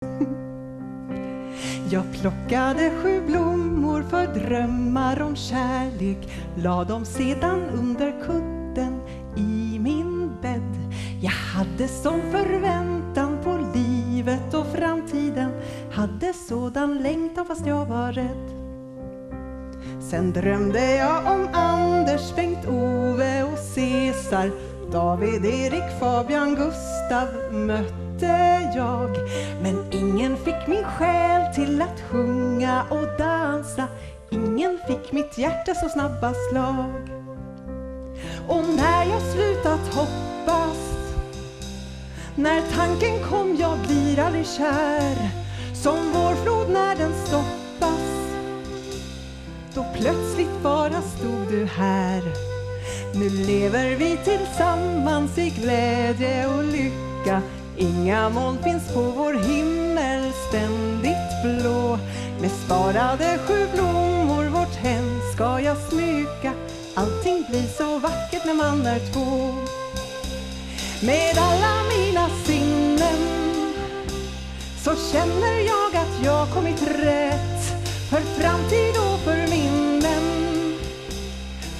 Jag plockade sju blommor för drömmar om kärlek. La dem sedan under kudden i min bädd. Jag hade sån förväntan på livet och framtiden. Hade sådan längtan fast jag var rädd. Sen drömde jag om Anders, Bengt-Ove och Cesar. David, Erik, Fabian, Gustav mötte jag. Men ingen fick min själ till att sjunga och dansa. Ingen fick mitt hjärta så snabba slag. Och när jag slutat hoppas När tanken kom jag blir aldrig kär. Som vårflod när den stoppas Då plötsligt bara stod du här nu lever vi tillsammans i glädje och lycka. Inga moln finns på vår himmel ständigt blå. Med sparade sju blommor vårt hem ska jag smycka Allting blir så vackert när man är två. Med alla mina sinnen så känner jag att jag kommit rätt. För framtid och för minnen.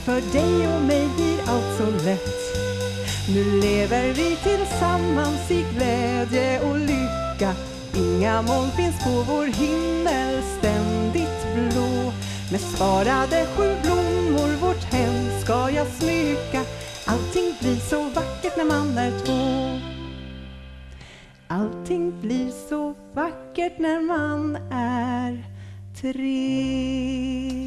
För dig och mig allt så lätt. Nu lever vi tillsammans i glädje och lycka. Inga moln finns på vår himmel ständigt blå. Med sparade sju blommor vårt hem ska jag smycka Allting blir så vackert när man är två. Allting blir så vackert när man är tre.